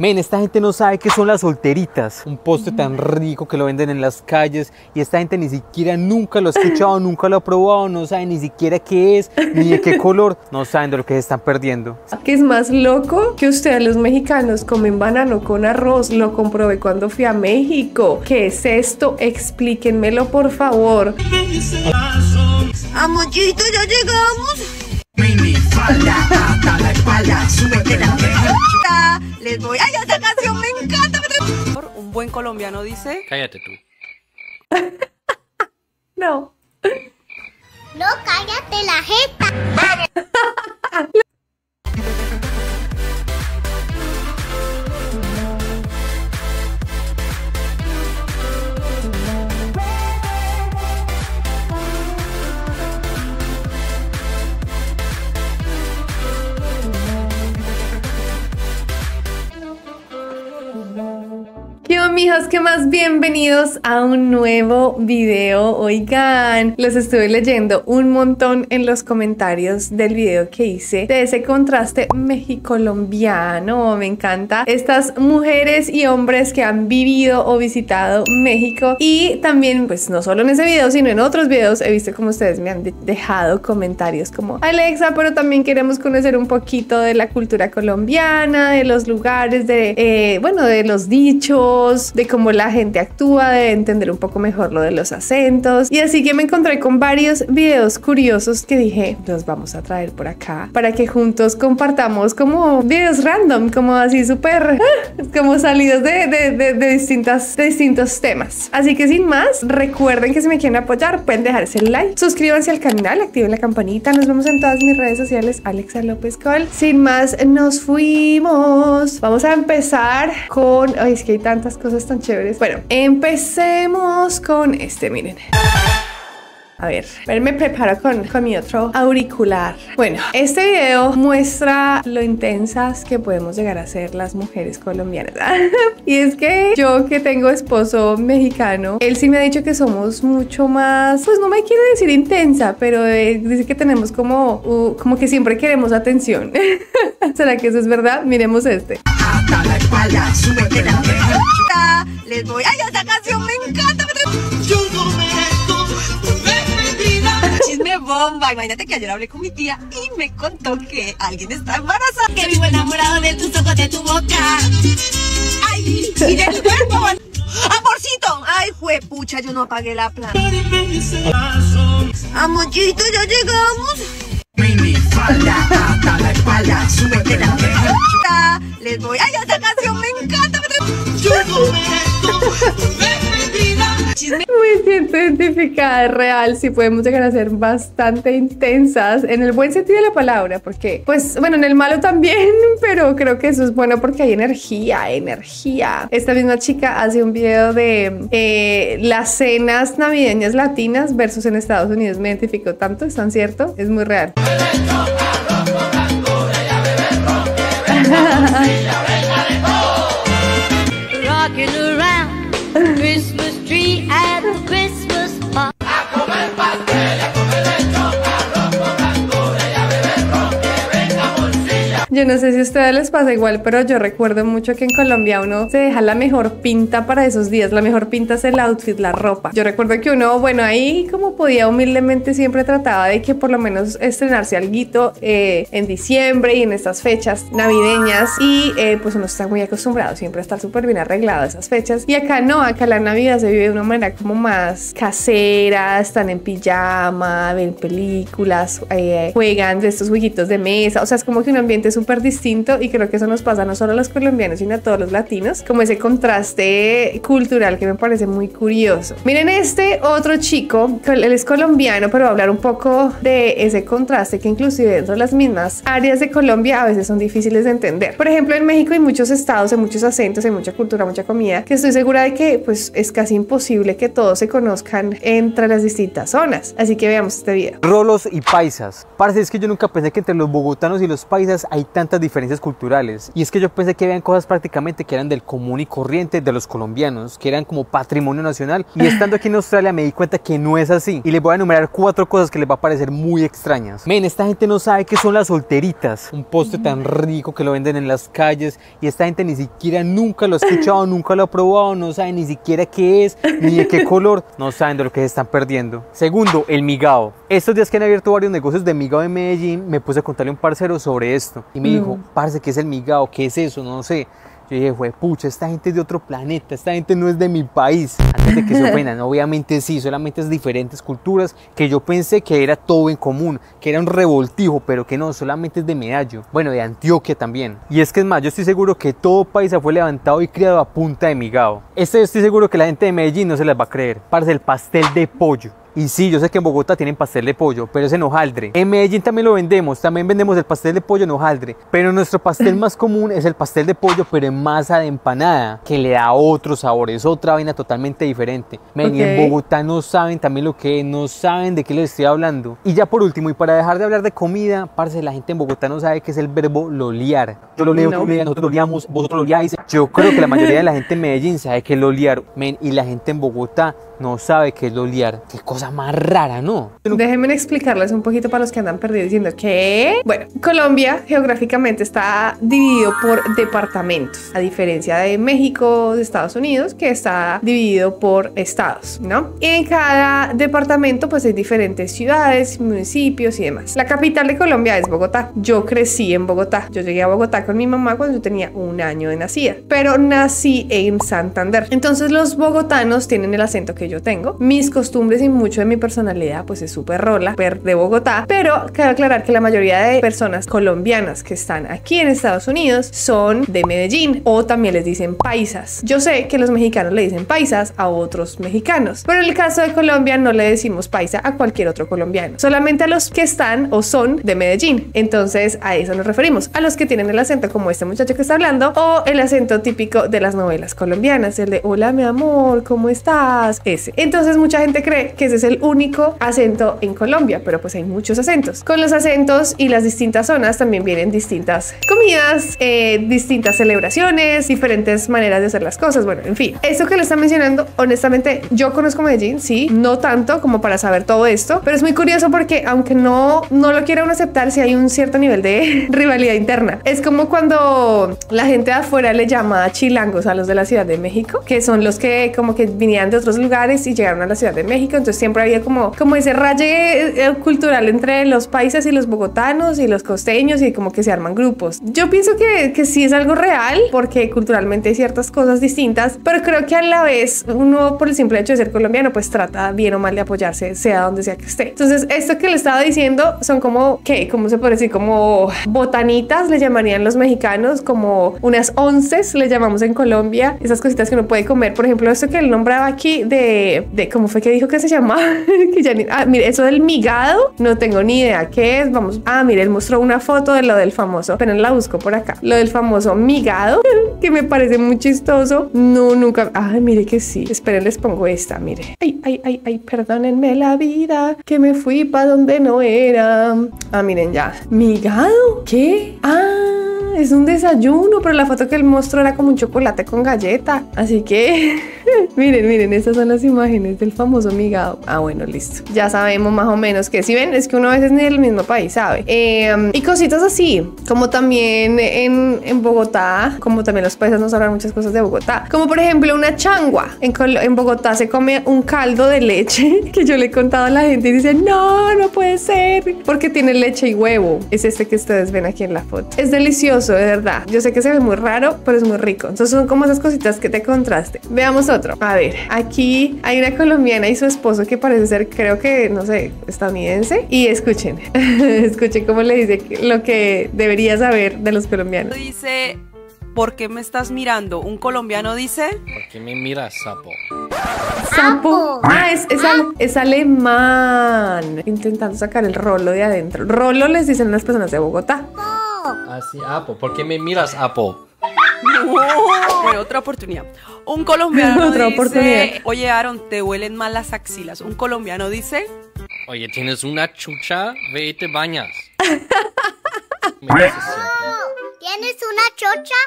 Men, esta gente no sabe qué son las solteritas. Un postre tan rico que lo venden en las calles y esta gente ni siquiera nunca lo ha escuchado, nunca lo ha probado, no sabe ni siquiera qué es, ni de qué color. No saben de lo que se están perdiendo. ¿Qué es más loco que ustedes los mexicanos comen banano con arroz? Lo comprobé cuando fui a México. ¿Qué es esto? Explíquenmelo por favor. Amochito, ya llegamos. Mini falda, hasta la espalda, súbete la Les voy. ¡Ay, esta canción me encanta! Un buen colombiano dice. Cállate tú. No. No, cállate la jeta. ¿Qué mijos? ¿Qué más? Bienvenidos a un nuevo video. Oigan, los estuve leyendo un montón en los comentarios del video que hice de ese contraste mexicolombiano. Me encanta estas mujeres y hombres que han vivido o visitado México. Y también, pues no solo en ese video, sino en otros videos he visto como ustedes me han de- dejado comentarios como Alexa, pero también queremos conocer un poquito de la cultura colombiana, de los lugares, de, eh, bueno, de los dichos, de cómo la gente actúa, de entender un poco mejor lo de los acentos. Y así que me encontré con varios videos curiosos que dije, los vamos a traer por acá para que juntos compartamos como videos random, como así súper, como salidos de, de, de- distintas, distintos temas. Así que sin más, recuerden que si me quieren apoyar, pueden dejarse el like, suscríbanse al canal, activen la campanita. Nos vemos en todas mis redes sociales, Alexa López Col. Sin más, nos fuimos. Vamos a empezar con. Ay, es que hay tantas cosas tan chéveres. Bueno, empecemos con este, miren. A ver, a ver, me preparo con, con mi otro auricular. Bueno, este video muestra lo intensas que podemos llegar a ser las mujeres colombianas. y es que yo que tengo esposo mexicano, él sí me ha dicho que somos mucho más, pues no me quiere decir intensa, pero eh, dice que tenemos como, uh, como que siempre queremos atención. ¿Será que eso es verdad? Miremos este. hasta la espalda, súbete la Les voy. ¡Ay, esta canción me encanta! Yo no merezco. Chisme bomba. Imagínate que ayer hablé con mi tía y me contó que alguien está embarazada. Que vivo enamorado de tus ojos, de tu boca. ¡Ay! Y de tu cuerpo. ¡Amorcito! ¡Ay, juepucha! Yo no apagué la planta. Amochito, ya llegamos. Falda, hasta la espalda, súbete la Les voy. ¡Ay, esta canción me encanta! Yo no merezco Me siento identificada, es real, sí podemos llegar a ser bastante intensas en el buen sentido de la palabra, porque, pues, bueno, en el malo también, pero creo que eso es bueno porque hay energía, energía. Esta misma chica hace un video de eh, las cenas navideñas latinas versus en Estados Unidos. Me identificó tanto, ¿es tan cierto? Es muy real. Yo no sé si a ustedes les pasa igual, pero yo recuerdo mucho que en Colombia uno se deja la mejor pinta para esos días. La mejor pinta es el outfit, la ropa. Yo recuerdo que uno, bueno, ahí como podía humildemente siempre trataba de que por lo menos estrenarse algo eh, en diciembre y en estas fechas navideñas. Y eh, pues uno está muy acostumbrado siempre a estar súper bien arreglado esas fechas. Y acá no, acá la Navidad se vive de una manera como más casera, están en pijama, ven películas, eh, juegan de estos jueguitos de mesa. O sea, es como que un ambiente súper distinto y creo que eso nos pasa no solo a los colombianos, sino a todos los latinos, como ese contraste cultural que me parece muy curioso. Miren este otro chico, él es colombiano, pero va a hablar un poco de ese contraste que inclusive dentro de las mismas áreas de Colombia a veces son difíciles de entender. Por ejemplo, en México hay muchos estados, hay muchos acentos, hay mucha cultura, mucha comida, que estoy segura de que pues es casi imposible que todos se conozcan entre las distintas zonas. Así que veamos este video. Rolos y paisas. Parece es que yo nunca pensé que entre los bogotanos y los paisas hay tantas diferencias culturales. Y es que yo pensé que habían cosas prácticamente que eran del común y corriente de los colombianos, que eran como patrimonio nacional. Y estando aquí en Australia me di cuenta que no es así. Y les voy a enumerar cuatro cosas que les va a parecer muy extrañas. Men, esta gente no sabe qué son las solteritas. Un postre tan rico que lo venden en las calles. Y esta gente ni siquiera nunca lo ha escuchado, nunca lo ha probado, no sabe ni siquiera qué es, ni de qué color. No saben de lo que se están perdiendo. Segundo, el migao. Estos días que han abierto varios negocios de migao en Medellín, me puse a contarle a un parcero sobre esto. Y me dijo, parce, ¿qué es el migao? ¿Qué es eso? No sé. Yo dije, fue pucha, esta gente es de otro planeta, esta gente no es de mi país. Antes de que se ofendan, obviamente sí, solamente es diferentes culturas que yo pensé que era todo en común, que era un revoltijo, pero que no, solamente es de Medallo. Bueno, de Antioquia también. Y es que es más, yo estoy seguro que todo paisa fue levantado y criado a punta de migao. Este yo estoy seguro que la gente de Medellín no se les va a creer. Parce, el pastel de pollo. Y sí, yo sé que en Bogotá tienen pastel de pollo, pero es en hojaldre. En Medellín también lo vendemos, también vendemos el pastel de pollo en hojaldre. Pero nuestro pastel más común es el pastel de pollo, pero en masa de empanada, que le da otro sabor, es otra vaina totalmente diferente. Men, y en. Bogotá no saben también lo que es, no saben de qué les estoy hablando. Y ya por último, y para dejar de hablar de comida, parce, la gente en Bogotá no sabe qué es el verbo lolear. Yo lo leo, No. nosotros loleamos, vosotros loleáis. Yo creo que la mayoría de la gente en Medellín sabe qué es lolear, men, y la gente en Bogotá no sabe qué es lolear. Qué cosa más rara, ¿no? Déjenme explicarles un poquito para los que andan perdidos diciendo que, bueno, Colombia geográficamente está dividido por departamentos, a diferencia de México, de Estados Unidos, que está dividido por estados, ¿no? Y en cada departamento pues hay diferentes ciudades, municipios y demás. La capital de Colombia es Bogotá. Yo crecí en Bogotá. Yo llegué a Bogotá con mi mamá cuando yo tenía un año de nacida, pero nací en Santander. Entonces los bogotanos tienen el acento que yo tengo. Mis costumbres y mucho de mi personalidad pues es súper rola, per de Bogotá, pero cabe aclarar que la mayoría de personas colombianas que están aquí en Estados Unidos son de Medellín o también les dicen paisas. Yo sé que los mexicanos le dicen paisas a otros mexicanos, pero en el caso de Colombia no le decimos paisa a cualquier otro colombiano, solamente a los que están o son de Medellín. Entonces a eso nos referimos, a los que tienen el acento como este muchacho que está hablando o el acento típico de las novelas colombianas, el de hola mi amor, ¿cómo estás? Entonces mucha gente cree que ese es el único acento en Colombia, pero pues hay muchos acentos. Con los acentos y las distintas zonas también vienen distintas comidas, eh, distintas celebraciones, diferentes maneras de hacer las cosas. Bueno, en fin, eso que le está mencionando, honestamente, yo conozco Medellín, sí, no tanto como para saber todo esto, pero es muy curioso porque aunque no, no lo quiera uno aceptar, si hay un cierto nivel de rivalidad interna. Es como cuando la gente de afuera le llama chilangos a los de la Ciudad de México, que son los que como que vinían de otros lugares y llegaron a la Ciudad de México, entonces siempre había como, como ese raye eh, cultural entre los paisas y los bogotanos y los costeños y como que se arman grupos. Yo pienso que, que sí es algo real porque culturalmente hay ciertas cosas distintas, pero creo que a la vez uno por el simple hecho de ser colombiano pues trata bien o mal de apoyarse sea donde sea que esté. Entonces esto que le estaba diciendo son como, ¿qué? ¿Cómo se puede decir? Como botanitas le llamarían los mexicanos, como unas onces le llamamos en Colombia, esas cositas que uno puede comer. Por ejemplo, esto que él nombraba aquí de, de ¿cómo fue que dijo que se llamaba? que ya ni- ah, mire, eso del migado, no tengo ni idea qué es. Vamos, ah, mire, él mostró una foto de lo del famoso, pero la busco por acá, lo del famoso migado, que me parece muy chistoso. No, nunca, ay, mire que sí. Esperen, les pongo esta, mire. Ay, ay, ay, ay, perdónenme la vida, que me fui para donde no era. Ah, miren ya. ¿Migado? ¿Qué? Ah, es un desayuno, pero la foto que él mostró era como un chocolate con galleta. Así que, miren, miren, estas son las imágenes del famoso migado. Ah, bueno, listo. Ya sabemos más o menos que si ven, es que uno a veces ni del mismo país sabe. Eh, y cositas así, como también en, en Bogotá, como también los países nos hablan muchas cosas de Bogotá. Como por ejemplo una changua. En, en Bogotá se come un caldo de leche que yo le he contado a la gente y dicen, no, no puede ser, porque tiene leche y huevo. Es este que ustedes ven aquí en la foto. Es delicioso, de verdad. Yo sé que se ve muy raro, pero es muy rico. Entonces son como esas cositas que te contraste. Veamos otro. A ver, aquí hay una colombiana y su esposo que parece ser, creo que, no sé, estadounidense. Y escuchen, escuchen cómo le dice lo que debería saber de los colombianos. Dice, ¿por qué me estás mirando? Un colombiano dice, ¿Por qué me miras, sapo? Sapo. Ah, es, es, al- es alemán. Intentando sacar el rolo de adentro. Rolo les dicen las personas de Bogotá. Ah, sí, Apo. ¿Por qué me miras, Apo? bueno, otra oportunidad. Un colombiano Otra dice, oportunidad. oye Aaron, te huelen mal las axilas. Un colombiano dice, Oye, tienes una chucha, ve y te bañas. Me. Tienes una chocha,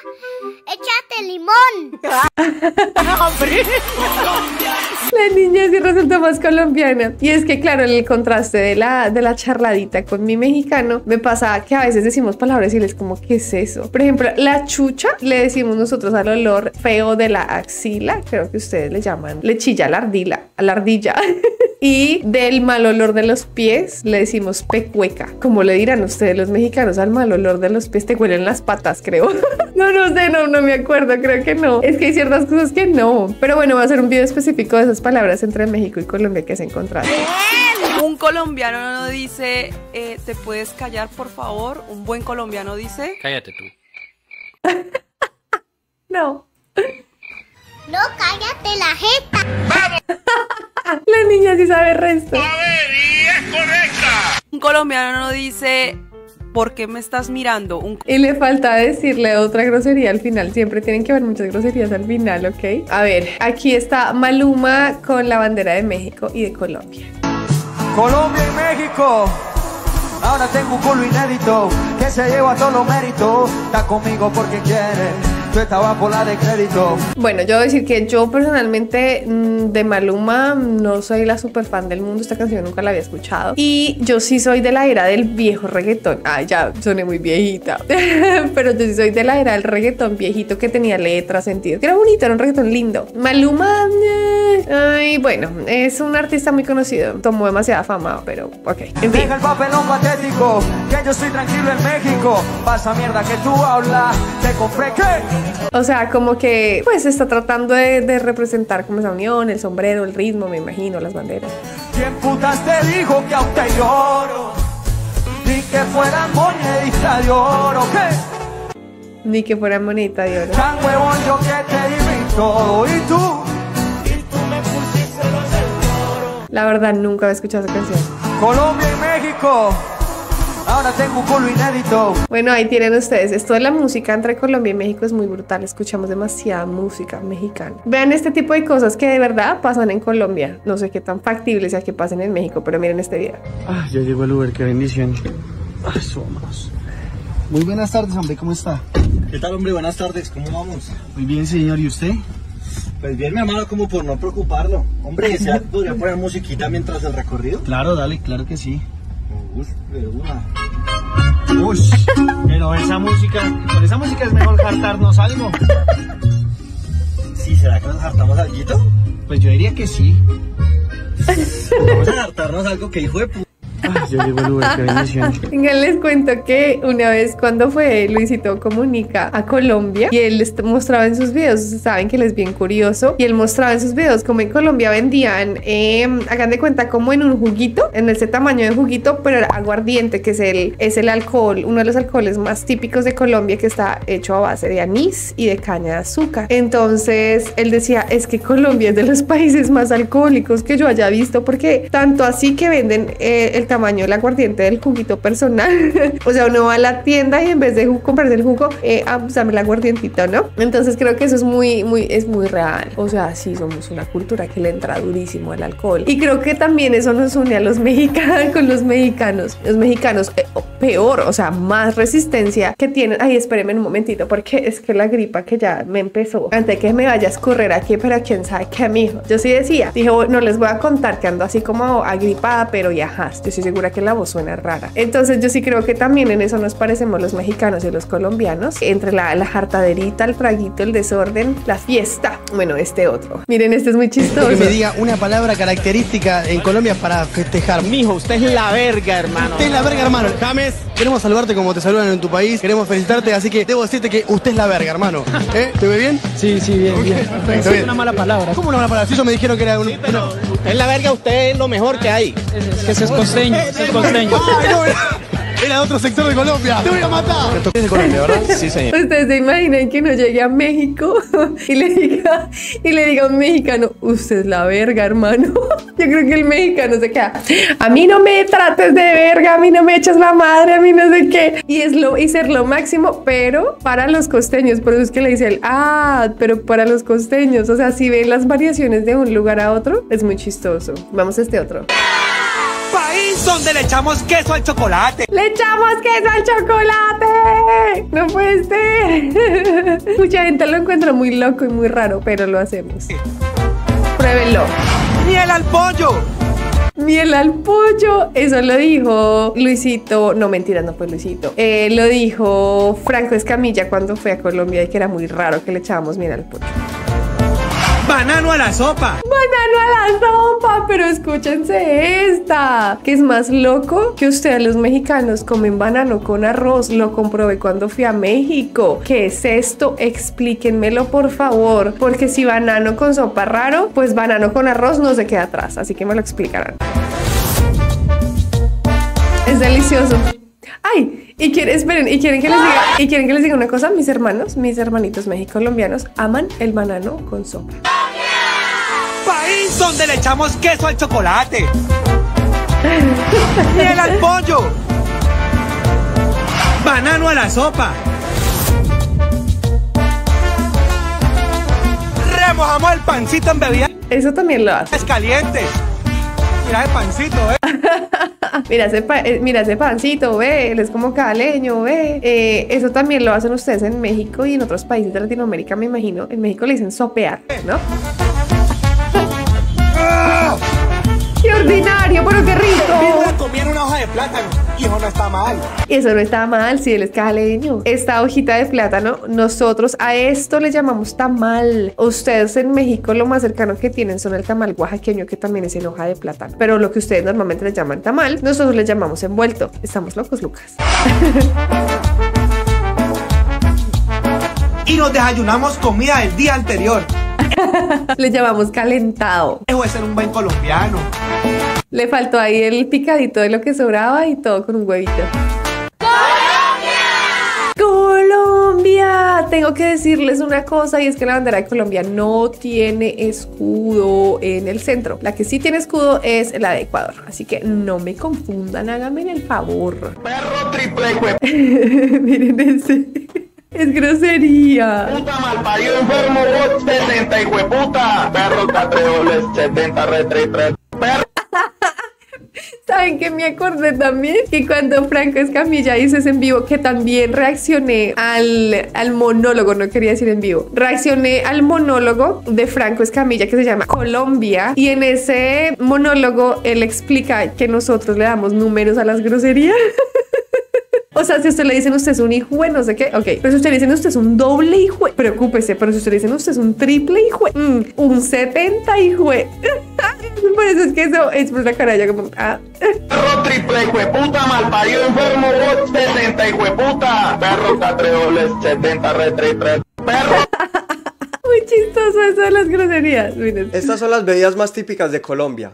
échate limón. La niña sí resulta más colombiana. Y es que, claro, en el contraste de la, de la charladita con mi mexicano, me pasa que a veces decimos palabras y les como, ¿qué es eso? Por ejemplo, la chucha le decimos nosotros al olor feo de la axila, creo que ustedes le llaman, le chilla a la ardila, a la ardilla. y del mal olor de los pies le decimos pecueca. Como le dirán ustedes los mexicanos al mal olor de los pies, te huelen las patas, creo. no, no sé, no, no me acuerdo, creo que no. Es que hay ciertas cosas que no. Pero bueno, va a ser un video específico de esas palabras entre México y Colombia que se encontraron. Un colombiano no dice, eh, ¿te puedes callar, por favor? Un buen colombiano dice, Cállate tú. No. No, cállate la jeta. La niña sí sabe el resto. un colombiano no dice, ¿por qué me estás mirando? Un Y le falta decirle otra grosería al final. Siempre tienen que haber muchas groserías al final, ¿ok? A ver, aquí está Maluma con la bandera de México y de Colombia. Colombia y México. Ahora tengo un culo inédito que se lleva todos los méritos. Está conmigo porque quiere. Tú estabas por la de crédito. Bueno, yo voy a decir que yo personalmente mm, de Maluma no soy la super fan del mundo. Esta canción nunca la había escuchado. Y yo sí soy de la era del viejo reggaetón. Ah, ya soné muy viejita. Pero yo sí soy de la era del reggaetón viejito que tenía letra, sentido. Que era bonito, era un reggaetón lindo. Maluma, eh, ay, bueno, es un artista muy conocido. Tomó demasiada fama, pero ok. En fin. El papelón patético, que yo estoy tranquilo en México. Pasa mierda que tú hablas, te compré qué. O sea, como que pues está tratando de, de representar como esa unión, el sombrero, el ritmo, me imagino, las banderas. ¿Quién putas te dijo que aún te lloro? Ni que fuera monedita de oro, ¿qué? Ni que fuera monedita de oro. Tan huevón yo que te di mi todo y tú. La verdad, nunca había escuchado esa canción. Colombia y México. Ahora tengo un culo inédito. Bueno, ahí tienen ustedes. Esto de la música entre Colombia y México es muy brutal. Escuchamos demasiada música mexicana. Vean este tipo de cosas que de verdad pasan en Colombia. No sé qué tan factible sea que pasen en México, pero miren este video. Ah, ya llegó el Uber, qué bendición. Ay, somos. Muy buenas tardes, hombre, ¿cómo está? ¿Qué tal, hombre? Buenas tardes, ¿cómo vamos? Muy bien, señor, ¿y usted? Pues bien, mi hermano, como por no preocuparlo. Hombre, ¿se podría poner musiquita mientras el recorrido? Claro, dale, claro que sí. Uy. Uy, pero esa música, con esa música es mejor hartarnos algo. Sí, ¿será que nos hartamos algo? Pues yo diría que sí. Vamos a hartarnos algo que hijo de pu... Ay, bendición. Vengan, les cuento que una vez cuando fue Luisito Comunica a Colombia y él mostraba en sus videos, saben que él es bien curioso, y él mostraba en sus videos como en Colombia vendían, eh, hagan de cuenta como en un juguito, en ese tamaño de juguito, pero era aguardiente, que es el, es el alcohol, uno de los alcoholes más típicos de Colombia que está hecho a base de anís y de caña de azúcar. Entonces él decía, es que Colombia es de los países más alcohólicos que yo haya visto, porque tanto así que venden eh, el tamaño del aguardiente del juguito personal. o sea, uno va a la tienda y en vez de comprarse el jugo, eh, ah, pues el aguardientito, ¿no? Entonces creo que eso es muy, muy, es muy real. O sea, sí, somos una cultura que le entra durísimo al alcohol. Y creo que también eso nos une a los mexicanos, con los mexicanos. Los mexicanos, eh, peor, o sea, más resistencia que tienen. Ay, espérenme un momentito, porque es que la gripa que ya me empezó. Antes que me vaya a escurrir aquí, pero quién sabe qué, mijo. Yo sí decía, dije, "Oh, no les voy a contar que ando así como agripada, pero ya, yo estoy segura que la voz suena rara. Entonces, yo sí creo que también en eso nos parecemos los mexicanos y los colombianos. Entre la, la jartaderita, el traguito, el desorden, la fiesta. Bueno, este otro. Miren, este es muy chistoso. Que me diga una palabra característica en Colombia para festejar. Mijo, usted es la verga, hermano. Usted es la verga, hermano. James, queremos saludarte como te saludan en tu país. Queremos felicitarte, así que debo decirte que usted es la verga, hermano. ¿Eh? ¿Te ve bien? Sí, sí, bien, bien. Perfecto. Es una mala palabra. ¿Cómo una mala palabra? Si eso me dijeron que era un. una- Usted es la verga, usted es lo mejor que hay. Es que es es costeño. No, era- Era de otro sector de Colombia. Te voy a matar. Esto es de Colombia, ¿verdad? Sí, señor. Ustedes se imaginan que uno llegue a México y le diga, y le diga a un mexicano, usted es la verga, hermano. Yo creo que el mexicano se queda, a mí no me trates de verga, a mí no me echas la madre, a mí no sé qué. Y es lo, y ser lo máximo, pero para los costeños, por eso es que le dice él, ah, pero para los costeños. O sea, si ven las variaciones de un lugar a otro, es muy chistoso. Vamos a este otro. Donde le echamos queso al chocolate. ¡Le echamos queso al chocolate! No puede ser. Mucha gente lo encuentra muy loco y muy raro, pero lo hacemos. Pruébenlo. Miel al pollo. Miel al pollo. Eso lo dijo Luisito. No, mentira, no fue Luisito. Eh, lo dijo Franco Escamilla cuando fue a Colombia y que era muy raro que le echábamos miel al pollo. Banano a la sopa. Banano a la sopa, pero escúchense esta, que es más loco que ustedes los mexicanos comen banano con arroz. Lo comprobé cuando fui a México. ¿Qué es esto? Explíquenmelo por favor, porque si banano con sopa raro, pues banano con arroz no se queda atrás, así que me lo explicarán. Es delicioso. Ay, y quieren, esperen, y quieren que les diga, y quieren que les diga una cosa, mis hermanos, mis hermanitos mexicolombianos aman el banano con sopa. Donde le echamos queso al chocolate. Miel al pollo. Banano a la sopa. Remojamos el pancito en bebida. Eso también lo hace. Es caliente. Mira el pancito, ¿eh? Mira ese, pa- eh, mira ese pancito, ve, él es como caleño, ve. Eh, eso también lo hacen ustedes en México y en otros países de Latinoamérica, me imagino. En México le dicen sopear, ¿no? ¡Qué ordinario, pero qué rico! En una hoja de plátano. Hijo, no está mal. Y eso no está mal si él es caleño. Esta hojita de plátano, nosotros a esto le llamamos tamal. Ustedes en México lo más cercano que tienen son el tamal oaxaqueño, que también es en hoja de plátano. Pero lo que ustedes normalmente le llaman tamal, nosotros le llamamos envuelto. Estamos locos, Lucas. Y nos desayunamos comida del día anterior. le llamamos calentado. Eso es ser un buen colombiano. Le faltó ahí el picadito de lo que sobraba y todo con un huevito. Colombia. Tengo que decirles una cosa y es que la bandera de Colombia no tiene escudo en el centro. La que sí tiene escudo es la de Ecuador. Así que no me confundan, háganme el favor. Perro triple Miren ese. Es grosería. puta malparido enfermo vos 70 hijo de puta perro catreoles 70 retre perro ¿Saben que me acordé también? Que cuando Franco Escamilla hizo ese en vivo, que también reaccioné al, al monólogo, no quería decir en vivo, reaccioné al monólogo de Franco Escamilla que se llama Colombia. Y en ese monólogo él explica que nosotros le damos números a las groserías. O sea, si usted le dicen usted es un hijo, no sé qué, ok. Pero si usted le dicen usted es un doble hijo, preocúpese. Pero si usted le dicen usted es un triple hijo, mm, un 70 hijo. Por eso es que eso es por la cara ya como, ah. perro triple hijo de puta malparido enfermo vos 70 hijo de puta perro catreoles 70 retre perro Muy chistoso eso de las groserías. Miren. Estas son las bebidas más típicas de Colombia.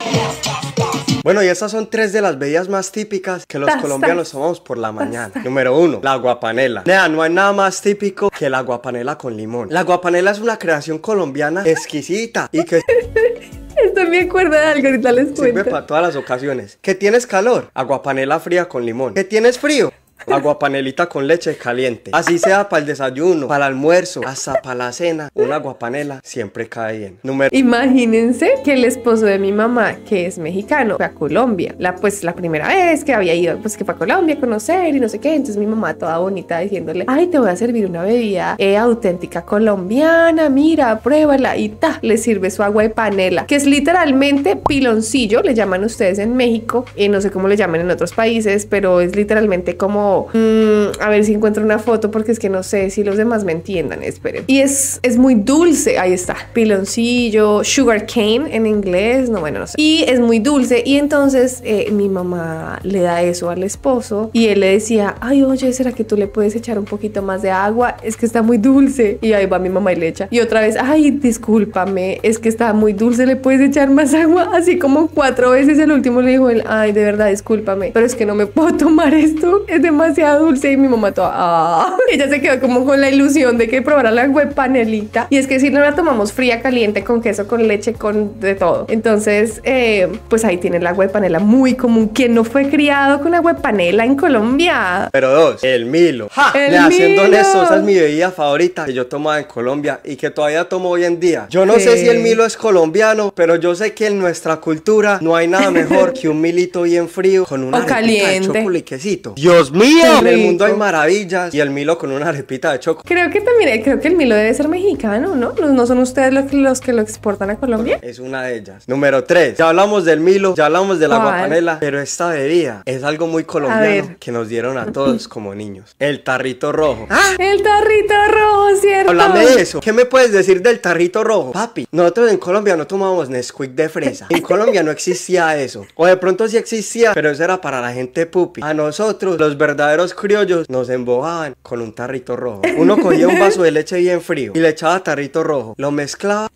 Bueno, y estas son tres de las bebidas más típicas que los colombianos tomamos por la mañana. Número uno, la aguapanela. Nea, no hay nada más típico que la aguapanela con limón. La aguapanela es una creación colombiana exquisita y que Esto me acuerda de algo, ahorita les sirve cuento. para todas las ocasiones. ¿Que tienes calor? Aguapanela fría con limón. ¿Que tienes frío? Aguapanelita con leche caliente. Así sea para el desayuno, para el almuerzo, hasta para la cena. Una aguapanela siempre cae bien. Número Imagínense que el esposo de mi mamá, que es mexicano, fue a Colombia. La, pues la primera vez que había ido, pues que fue a Colombia a conocer y no sé qué. Entonces mi mamá toda bonita diciéndole, ay, te voy a servir una bebida eh, auténtica colombiana, mira, pruébala. Y ta, le sirve su agua de panela, que es literalmente piloncillo, le llaman ustedes en México. Y no sé cómo le llaman en otros países, pero es literalmente como, mm, a ver si encuentro una foto porque es que no sé si los demás me entiendan, esperen. Y es, es muy dulce, ahí está, piloncillo, sugar cane en inglés, no, bueno, no sé. Y es muy dulce y entonces eh, mi mamá le da eso al esposo y él le decía, ay, oye, ¿será que tú le puedes echar un poquito más de agua? Es que está muy dulce. Y ahí va mi mamá y le echa. Y otra vez, ay, discúlpame, es que está muy dulce, ¿le puedes echar más agua? Así como cuatro veces el último le dijo él, ay, de verdad, discúlpame, pero es que no me puedo tomar esto, es demasiado demasiado dulce y mi mamá toda, ah. Ella se quedó como con la ilusión de que probara la panelita. Y es que si no la tomamos fría, caliente, con queso, con leche, con de todo. Entonces, eh, pues ahí tiene la panela muy común. ¿Quién no fue criado con agua panela en Colombia? Pero dos, el Milo. ¡Ja! El Le haciendo honesto, esa es mi bebida favorita que yo tomaba en Colombia y que todavía tomo hoy en día. Yo no sé si el Milo es colombiano, pero yo sé que en nuestra cultura no hay nada mejor que un milito bien frío con una O caliente. de chocolate y quesito. ¡Dios mío! En el mundo hay maravillas y el Milo con una arepita de chocolate. Creo que también, eh, creo que el Milo debe ser mexicano, ¿no? ¿No, son ustedes los que, los que lo exportan a Colombia? Es una de ellas. Número 3. Ya hablamos del Milo, ya hablamos del ¿Cuál? agua panela, pero esta bebida es algo muy colombiano que nos dieron a todos como niños. El tarrito rojo. El tarrito rojo, ¿cierto? Háblame de eso. ¿Qué me puedes decir del tarrito rojo? Papi, nosotros en Colombia no tomábamos Nesquik de fresa. En Colombia no existía eso. O de pronto sí existía, pero eso era para la gente pupi. A nosotros, los verdaderos criollos, nos embobaban con un tarrito rojo. Uno cogía un vaso de leche bien frío y le echaba tarrito rojo. Lo mezclaba.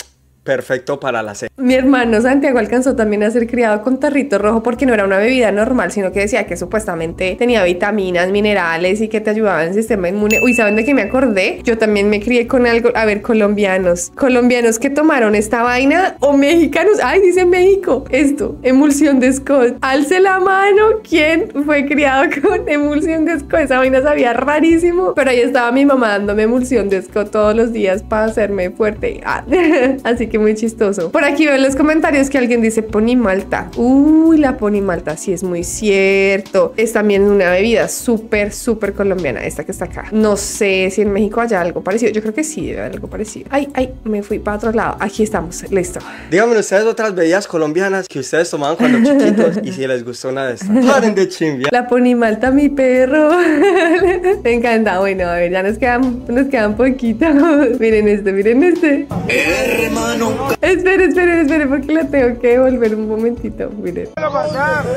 Perfecto para la cena. Mi hermano Santiago alcanzó también a ser criado con tarrito rojo porque no era una bebida normal, sino que decía que supuestamente tenía vitaminas, minerales y que te ayudaba en el sistema inmune. Uy, ¿saben de qué me acordé? Yo también me crié con algo, a ver, colombianos. Colombianos que tomaron esta vaina o mexicanos. Ay, dice México. Esto, emulsión de Scott. Alce la mano. ¿Quién fue criado con emulsión de Scott? Esa vaina sabía rarísimo, pero ahí estaba mi mamá dándome emulsión de Scott todos los días para hacerme fuerte. Ah, Así que muy chistoso. Por aquí veo en los comentarios que alguien dice pony malta. Uy, la pony malta, sí es muy cierto. Es también una bebida súper, súper colombiana, esta que está acá. No sé si en México haya algo parecido. Yo creo que sí, debe haber algo parecido. Ay, ay, me fui para otro lado. Aquí estamos, listo. Díganme ustedes otras bebidas colombianas que ustedes tomaban cuando chiquitos y si les gustó una de estas. Paren de chimbiar. La pony malta, mi perro. me encanta. Bueno, a ver, ya nos quedan, nos quedan poquito. miren este, miren este. Hermano. Esperen, esperen, esperen, porque la tengo que devolver un momentito. Miren.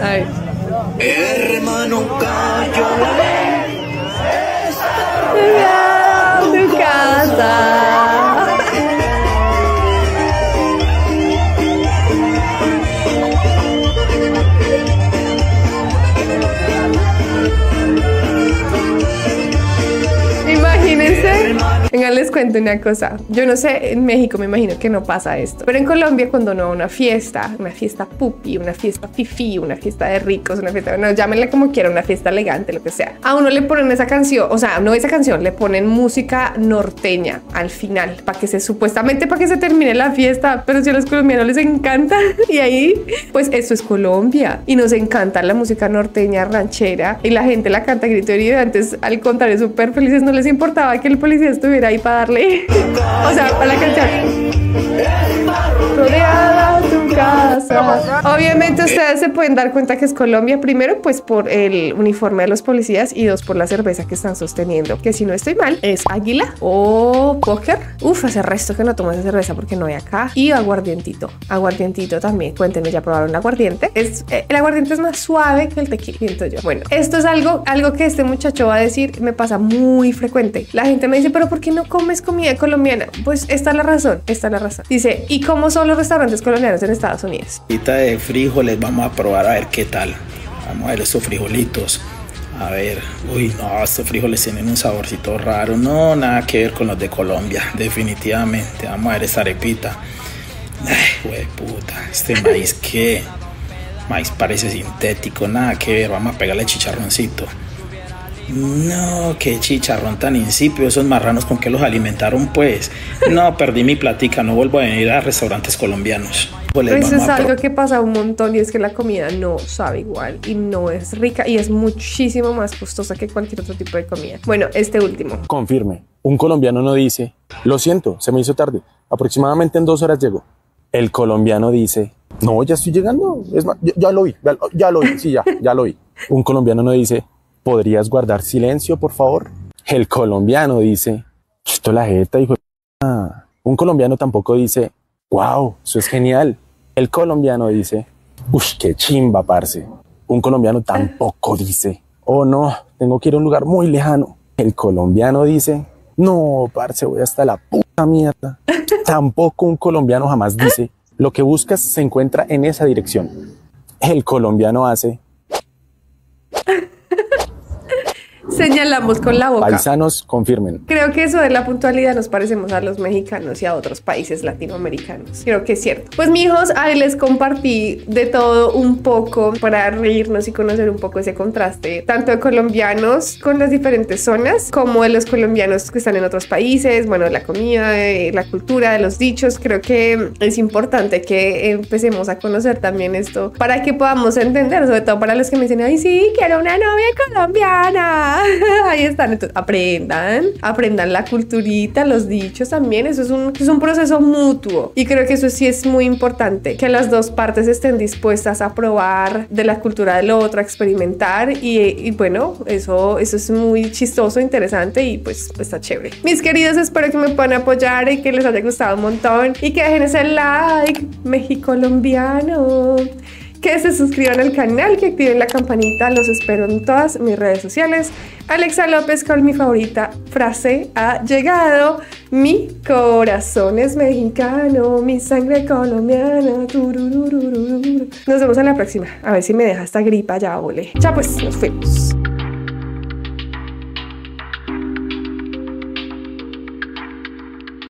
Ay. Hermano, callo. a tu casa. Les cuento una cosa. Yo no sé, en México me imagino que no pasa esto, pero en Colombia, cuando no una fiesta, una fiesta pupi, una fiesta fifi, una fiesta de ricos, una fiesta, no, llámenle como quiera, una fiesta elegante, lo que sea, a uno le ponen esa canción, o sea, no esa canción, le ponen música norteña al final, para que se supuestamente para que se termine la fiesta, pero si a los colombianos les encanta, y ahí, pues eso es Colombia, y nos encanta la música norteña ranchera, y la gente la canta grito herido, antes al contrario, súper felices, no les importaba que el policía estuviera ahí para darle, o sea, para la canción. Rodeada Obviamente ustedes se pueden dar cuenta que es Colombia, primero pues por el uniforme de los policías y dos por la cerveza que están sosteniendo, que si no estoy mal es águila o póker. Uf, hace resto que no tomo esa cerveza porque no hay acá. Y aguardientito. Aguardientito también. Cuéntenme, ¿ya probaron el aguardiente? Es, eh, el aguardiente es más suave que el tequila, siento yo. Bueno, esto es algo, algo que este muchacho va a decir, me pasa muy frecuente. La gente me dice, pero ¿por qué no comes comida colombiana? Pues esta es la razón, esta es la razón. Dice, ¿y cómo son los restaurantes colombianos en Estados Unidos? De frijoles vamos a probar a ver qué tal. Vamos a ver estos frijolitos. A ver, uy, no, estos frijoles tienen un saborcito raro. No, nada que ver con los de Colombia, definitivamente. Vamos a ver esta arepita. Ay, güey, puta, este maíz que maíz parece sintético, nada que ver. Vamos a pegarle chicharroncito. No, qué chicharrón tan insípido. Esos marranos con que los alimentaron, pues. No, perdí mi platica. No vuelvo a venir a restaurantes colombianos. Pues Eso es algo que pasa un montón y es que la comida no sabe igual y no es rica y es muchísimo más costosa que cualquier otro tipo de comida. Bueno, este último. Confirme. Un colombiano no dice, lo siento, se me hizo tarde. Aproximadamente en dos horas llego. El colombiano dice, no, ya estoy llegando. Es más, ya, ya lo vi, ya, ya lo vi, sí, ya, ya lo vi. Un colombiano no dice, ¿podrías guardar silencio, por favor? El colombiano dice, esto la jeta, hijo de p-". Un colombiano tampoco dice, wow, eso es genial. El colombiano dice, uff, qué chimba, parce. Un colombiano tampoco dice, oh no, tengo que ir a un lugar muy lejano. El colombiano dice, no, parce, voy hasta la puta mierda. Tampoco un colombiano jamás dice, lo que buscas se encuentra en esa dirección. El colombiano hace, Señalamos con la boca. Paisanos, confirmen. Creo que eso de la puntualidad nos parecemos a los mexicanos y a otros países latinoamericanos. Creo que es cierto. Pues mi hijos, ahí les compartí de todo un poco para reírnos y conocer un poco ese contraste, tanto de colombianos con las diferentes zonas, como de los colombianos que están en otros países, bueno, la comida, de la cultura, de los dichos. Creo que es importante que empecemos a conocer también esto para que podamos entender, sobre todo para los que me dicen, ay, sí, quiero una novia colombiana. Ahí están, entonces aprendan, aprendan la culturita, los dichos también. Eso es un, es un proceso mutuo y creo que eso sí es muy importante, que las dos partes estén dispuestas a probar de la cultura del otro, experimentar y, bueno, eso, eso es muy chistoso, interesante y pues está chévere. Mis queridos, espero que me puedan apoyar y que les haya gustado un montón y que dejen ese like mexicolombiano que se suscriban al canal, que activen la campanita. Los espero en todas mis redes sociales. Alexa López con mi favorita frase ha llegado. Mi corazón es mexicano, mi sangre colombiana. Nos vemos en la próxima. A ver si me deja esta gripa ya, ole. Ya pues, nos fuimos.